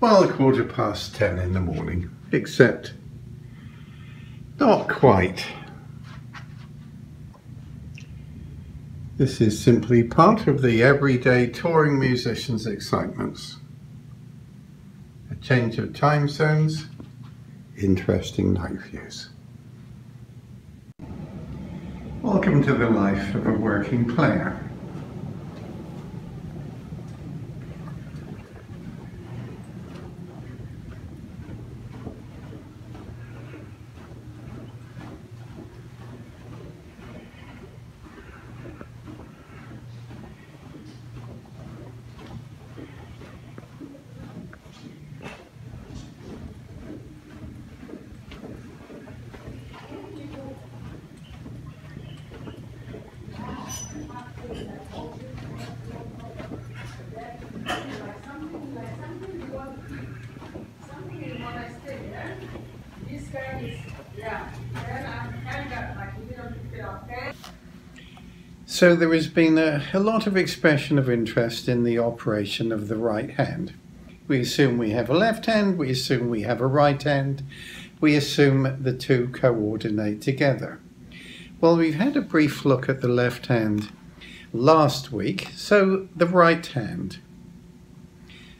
Well, a quarter past ten in the morning, except not quite. This is simply part of the everyday touring musician's excitements. A change of time zones, interesting night views. Welcome to the life of a working player. So there has been a, a, lot of expression of interest in the operation of the right hand. We assume we have a left hand, we assume we have a right hand, we assume the two coordinate together. Well, we've had a brief look at the left hand last week, so the right hand.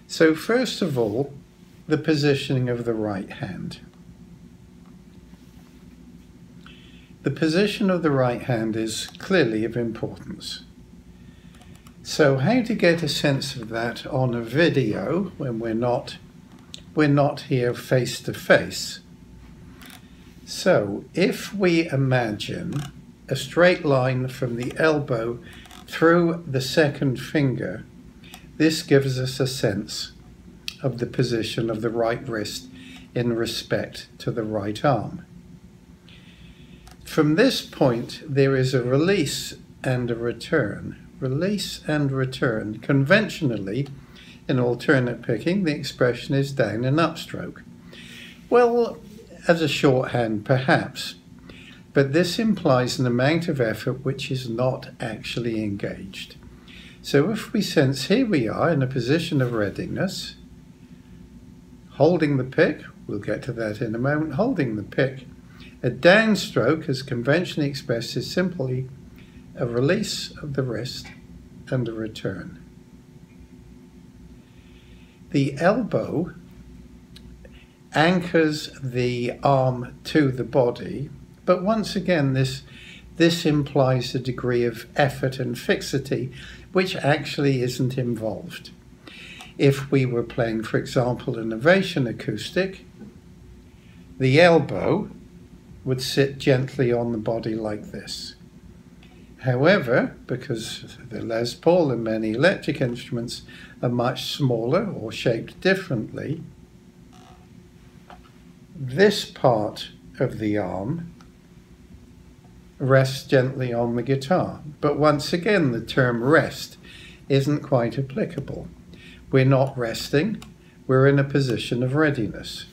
So first of all, the positioning of the right hand. The position of the right hand is clearly of importance. So how to get a sense of that on a video when we're not we're not here face to face. So if we imagine a straight line from the elbow through the second finger, this gives us a sense of the position of the right wrist in respect to the right arm. From this point, there is a release and a return. Release and return. Conventionally, in alternate picking, the expression is down and upstroke. Well, as a shorthand, perhaps, but this implies an amount of effort which is not actually engaged. So if we sense here we are in a position of readiness, holding the pick, we'll get to that in a moment, holding the pick, a downstroke, as conventionally expressed, is simply a release of the wrist and a return. The elbow anchors the arm to the body, but once again, this, this implies a degree of effort and fixity which actually isn't involved. If we were playing, for example, an ovation acoustic, the elbow would sit gently on the body like this. However, because the Les Paul and many electric instruments are much smaller or shaped differently, this part of the arm rests gently on the guitar. But once again, the term rest isn't quite applicable. We're not resting, we're in a position of readiness.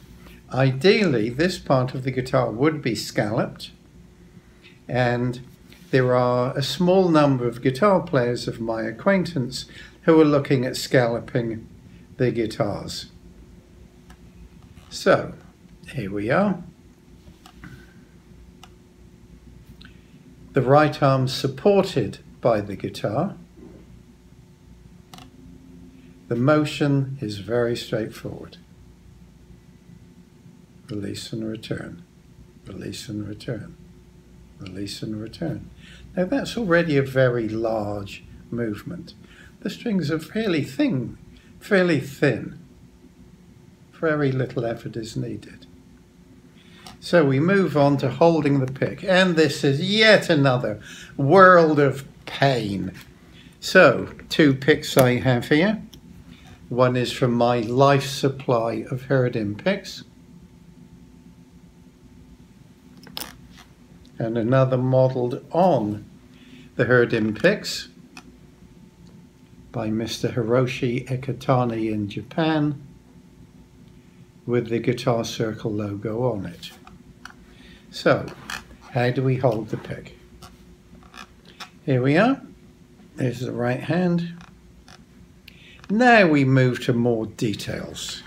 Ideally, this part of the guitar would be scalloped, and there are a small number of guitar players of my acquaintance who are looking at scalloping their guitars. So, here we are. The right arm supported by the guitar. The motion is very straightforward release and return, release and return, release and return. Now that's already a very large movement. The strings are fairly thin, fairly thin. Very little effort is needed. So we move on to holding the pick, and this is yet another world of pain. So, two picks I have here. One is from my life supply of Herdim picks. and another modelled on the herd picks by Mr. Hiroshi Ekitani in Japan with the Guitar Circle logo on it. So, how do we hold the pick? Here we are. There's the right hand. Now we move to more details.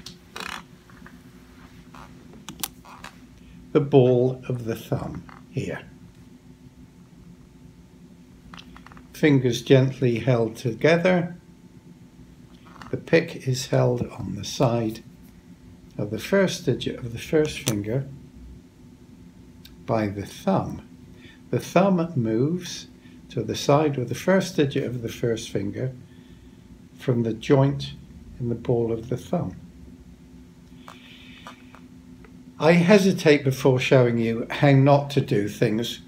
The ball of the thumb here. Fingers gently held together. The pick is held on the side of the first digit of the first finger by the thumb. The thumb moves to the side of the first digit of the first finger from the joint in the ball of the thumb. I hesitate before showing you how not to do things.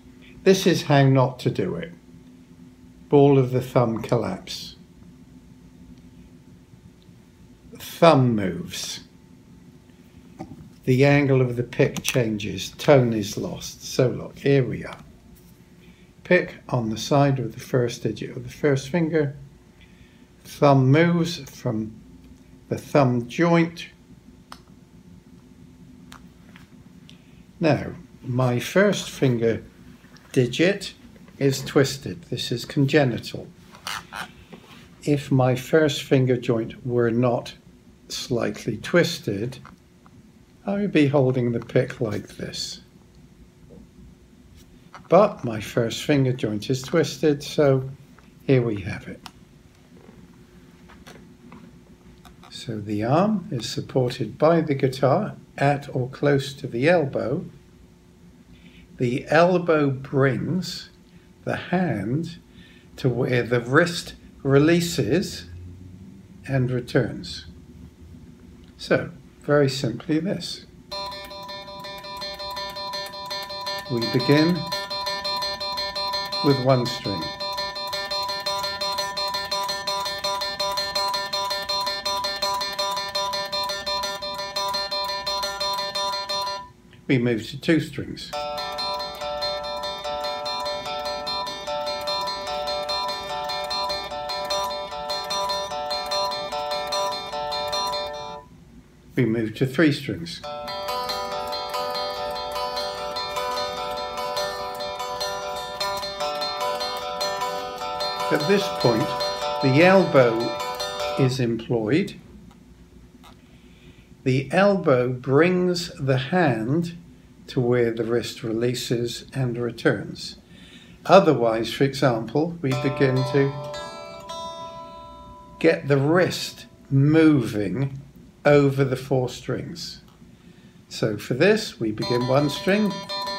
This is how not to do it. Ball of the thumb collapse. Thumb moves. The angle of the pick changes. Tone is lost. So look, here we are. Pick on the side of the first digit of the first finger. Thumb moves from the thumb joint Now, my first finger digit is twisted. This is congenital. If my first finger joint were not slightly twisted, I would be holding the pick like this. But my first finger joint is twisted, so here we have it. So the arm is supported by the guitar at or close to the elbow. The elbow brings the hand to where the wrist releases and returns. So, very simply this. We begin with one string. We move to two strings. We move to three strings. At this point, the elbow is employed. The elbow brings the hand to where the wrist releases and returns. Otherwise, for example, we begin to get the wrist moving over the four strings. So for this, we begin one string,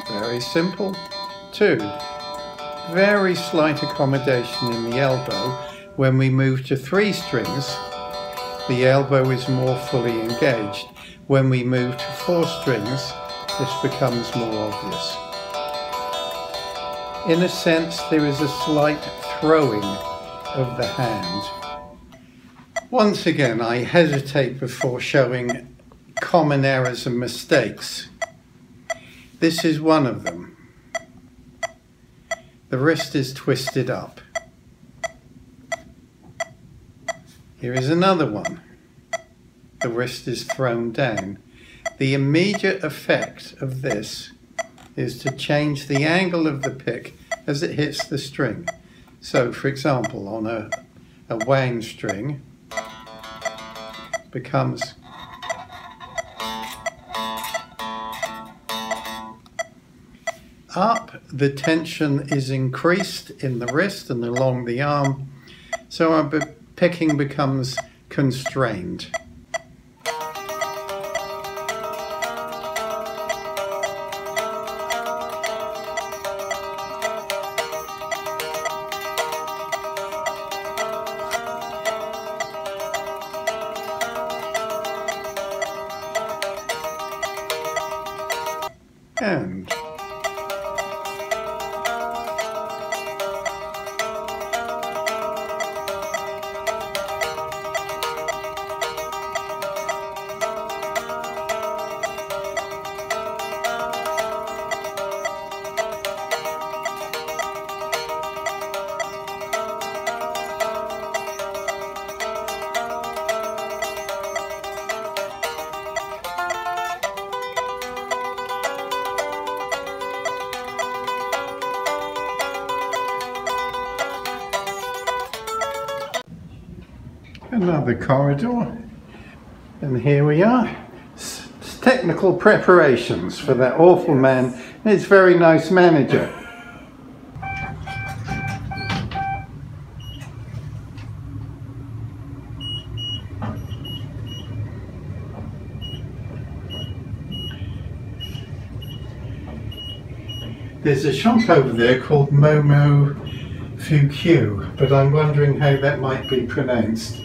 very simple. Two, very slight accommodation in the elbow. When we move to three strings, the elbow is more fully engaged. When we move to four strings, this becomes more obvious. In a sense, there is a slight throwing of the hand. Once again, I hesitate before showing common errors and mistakes. This is one of them. The wrist is twisted up. Here is another one. The wrist is thrown down. The immediate effect of this is to change the angle of the pick as it hits the string. So for example on a, a wang string becomes up the tension is increased in the wrist and along the arm so our picking becomes constrained. And another corridor and here we are. technical preparations for that awful man and his very nice manager. There's a shop over there called Momo Fukyu, but I'm wondering how that might be pronounced.